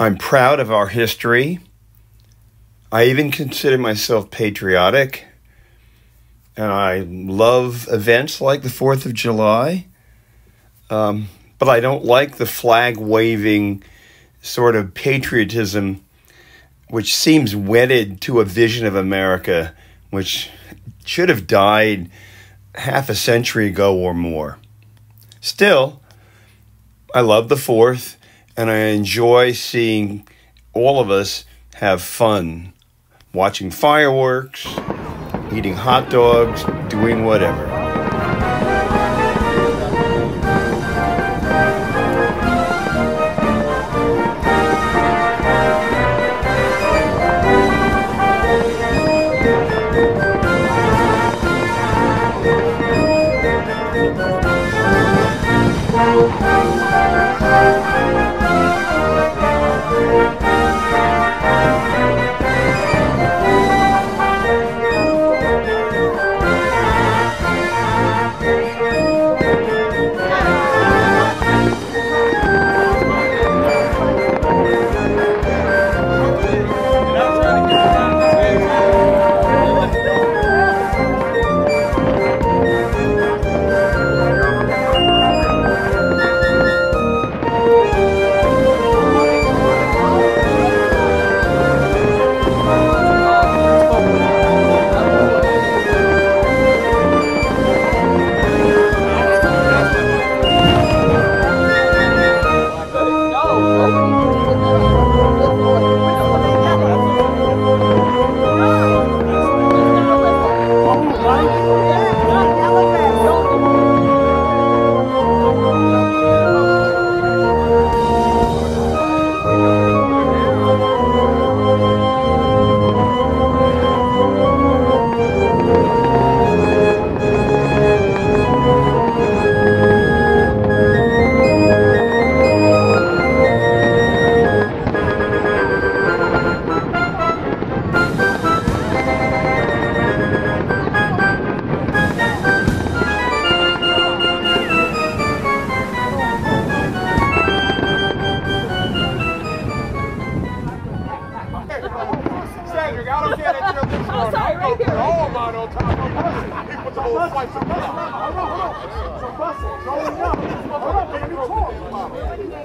I'm proud of our history. I even consider myself patriotic. And I love events like the 4th of July. Um, but I don't like the flag waving sort of patriotism which seems wedded to a vision of America which should have died half a century ago or more. Still, I love the 4th and I enjoy seeing all of us have fun watching fireworks, eating hot dogs, doing whatever. Música Hold on, hold on. So bust it. Rolling up. Hold on, baby. Talk.